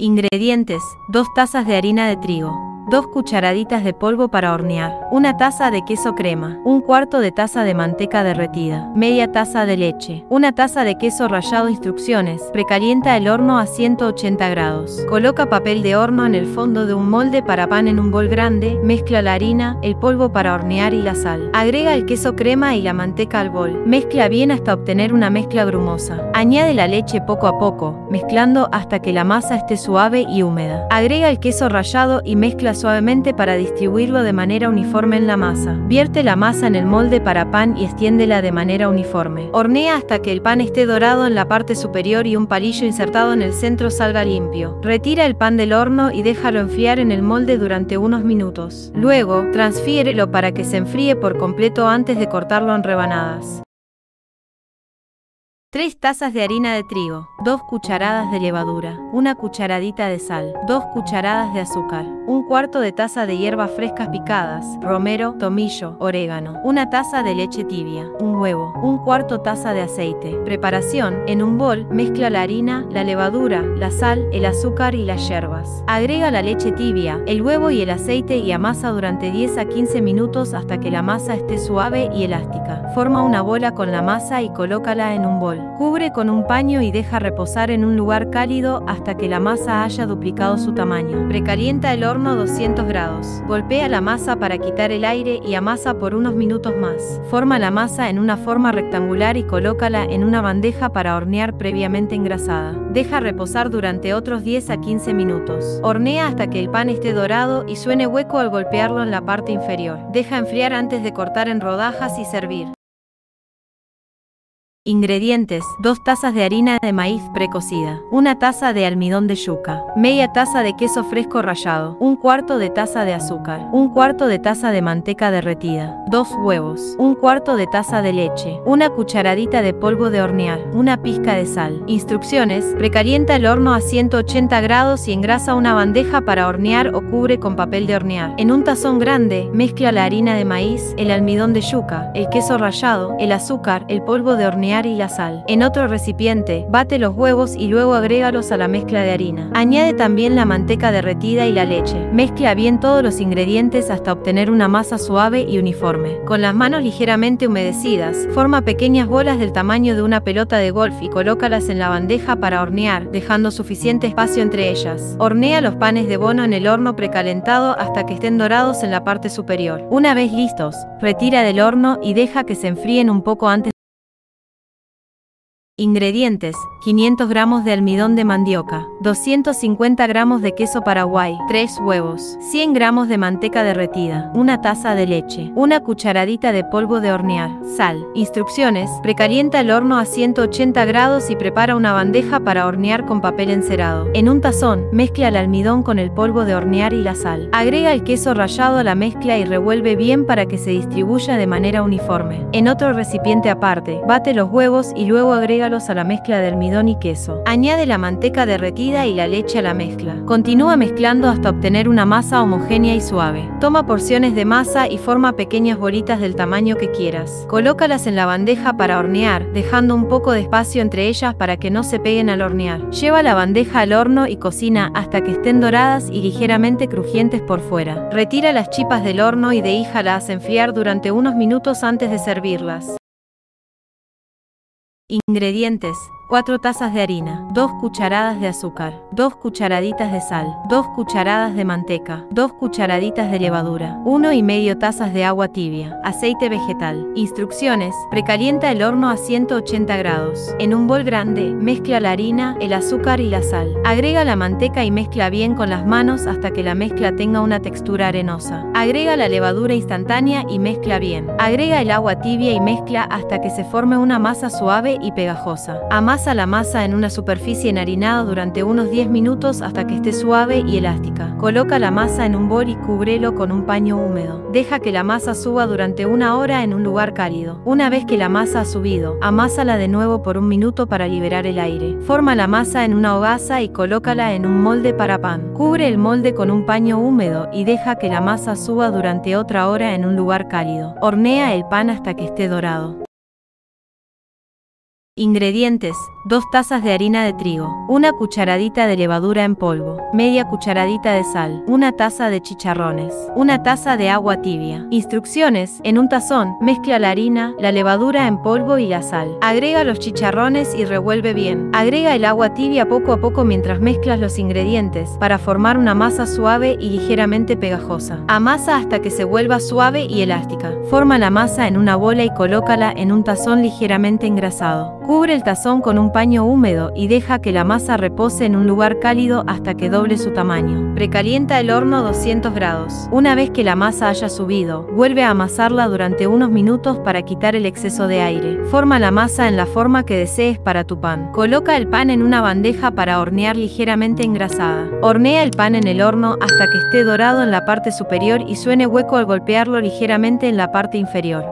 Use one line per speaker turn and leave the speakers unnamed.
Ingredientes, 2 tazas de harina de trigo, 2 cucharaditas de polvo para hornear, una taza de queso crema, un cuarto de taza de manteca derretida, media taza de leche, una taza de queso rallado instrucciones, precalienta el horno a 180 grados. Coloca papel de horno en el fondo de un molde para pan en un bol grande, mezcla la harina, el polvo para hornear y la sal. Agrega el queso crema y la manteca al bol. Mezcla bien hasta obtener una mezcla grumosa. Añade la leche poco a poco, mezclando hasta que la masa esté suave y húmeda. Agrega el queso rallado y mezcla suavemente para distribuirlo de manera uniforme en la masa. Vierte la masa en el molde para pan y extiéndela de manera uniforme. Hornea hasta que el pan esté dorado en la parte superior y un palillo insertado en el centro salga limpio. Retira el pan del horno y déjalo enfriar en el molde durante unos minutos. Luego, transfiérelo para que se enfríe por completo antes de cortarlo en rebanadas. 3 tazas de harina de trigo, 2 cucharadas de levadura, una cucharadita de sal, 2 cucharadas de azúcar, un cuarto de taza de hierbas frescas picadas, romero, tomillo, orégano, una taza de leche tibia, un huevo, un cuarto taza de aceite. Preparación, en un bol, mezcla la harina, la levadura, la sal, el azúcar y las hierbas. Agrega la leche tibia, el huevo y el aceite y amasa durante 10 a 15 minutos hasta que la masa esté suave y elástica. Forma una bola con la masa y colócala en un bol. Cubre con un paño y deja reposar en un lugar cálido hasta que la masa haya duplicado su tamaño. Precalienta el horno a 200 grados. Golpea la masa para quitar el aire y amasa por unos minutos más. Forma la masa en una forma rectangular y colócala en una bandeja para hornear previamente engrasada. Deja reposar durante otros 10 a 15 minutos. Hornea hasta que el pan esté dorado y suene hueco al golpearlo en la parte inferior. Deja enfriar antes de cortar en rodajas y servir. Ingredientes: 2 tazas de harina de maíz precocida, una taza de almidón de yuca, media taza de queso fresco rallado, un cuarto de taza de azúcar, un cuarto de taza de manteca derretida, 2 huevos, un cuarto de taza de leche, una cucharadita de polvo de hornear, una pizca de sal. Instrucciones: precalienta el horno a 180 grados y engrasa una bandeja para hornear o cubre con papel de hornear. En un tazón grande, mezcla la harina de maíz, el almidón de yuca, el queso rallado, el azúcar, el polvo de hornear y la sal. En otro recipiente, bate los huevos y luego agrégalos a la mezcla de harina. Añade también la manteca derretida y la leche. Mezcla bien todos los ingredientes hasta obtener una masa suave y uniforme. Con las manos ligeramente humedecidas, forma pequeñas bolas del tamaño de una pelota de golf y colócalas en la bandeja para hornear, dejando suficiente espacio entre ellas. Hornea los panes de bono en el horno precalentado hasta que estén dorados en la parte superior. Una vez listos, retira del horno y deja que se enfríen un poco antes Ingredientes: 500 gramos de almidón de mandioca, 250 gramos de queso paraguay, 3 huevos, 100 gramos de manteca derretida, una taza de leche, una cucharadita de polvo de hornear, sal. Instrucciones: precalienta el horno a 180 grados y prepara una bandeja para hornear con papel encerado. En un tazón, mezcla el almidón con el polvo de hornear y la sal. Agrega el queso rallado a la mezcla y revuelve bien para que se distribuya de manera uniforme. En otro recipiente aparte, bate los huevos y luego agrega a la mezcla de almidón y queso. Añade la manteca derretida y la leche a la mezcla. Continúa mezclando hasta obtener una masa homogénea y suave. Toma porciones de masa y forma pequeñas bolitas del tamaño que quieras. Colócalas en la bandeja para hornear, dejando un poco de espacio entre ellas para que no se peguen al hornear. Lleva la bandeja al horno y cocina hasta que estén doradas y ligeramente crujientes por fuera. Retira las chipas del horno y deíjalas enfriar durante unos minutos antes de servirlas. Ingredientes 4 tazas de harina, 2 cucharadas de azúcar, 2 cucharaditas de sal, 2 cucharadas de manteca, 2 cucharaditas de levadura, 1 y medio tazas de agua tibia, aceite vegetal. Instrucciones: precalienta el horno a 180 grados. En un bol grande, mezcla la harina, el azúcar y la sal. Agrega la manteca y mezcla bien con las manos hasta que la mezcla tenga una textura arenosa. Agrega la levadura instantánea y mezcla bien. Agrega el agua tibia y mezcla hasta que se forme una masa suave y pegajosa. Amasa la masa en una superficie enharinada durante unos 10 minutos hasta que esté suave y elástica. Coloca la masa en un bol y cúbrelo con un paño húmedo. Deja que la masa suba durante una hora en un lugar cálido. Una vez que la masa ha subido, amásala de nuevo por un minuto para liberar el aire. Forma la masa en una hogaza y colócala en un molde para pan. Cubre el molde con un paño húmedo y deja que la masa suba durante otra hora en un lugar cálido. Hornea el pan hasta que esté dorado. Ingredientes, 2 tazas de harina de trigo, una cucharadita de levadura en polvo, media cucharadita de sal, una taza de chicharrones, una taza de agua tibia. Instrucciones, en un tazón, mezcla la harina, la levadura en polvo y la sal. Agrega los chicharrones y revuelve bien. Agrega el agua tibia poco a poco mientras mezclas los ingredientes, para formar una masa suave y ligeramente pegajosa. Amasa hasta que se vuelva suave y elástica. Forma la masa en una bola y colócala en un tazón ligeramente engrasado. Cubre el tazón con un paño húmedo y deja que la masa repose en un lugar cálido hasta que doble su tamaño. Precalienta el horno 200 grados. Una vez que la masa haya subido, vuelve a amasarla durante unos minutos para quitar el exceso de aire. Forma la masa en la forma que desees para tu pan. Coloca el pan en una bandeja para hornear ligeramente engrasada. Hornea el pan en el horno hasta que esté dorado en la parte superior y suene hueco al golpearlo ligeramente en la parte inferior.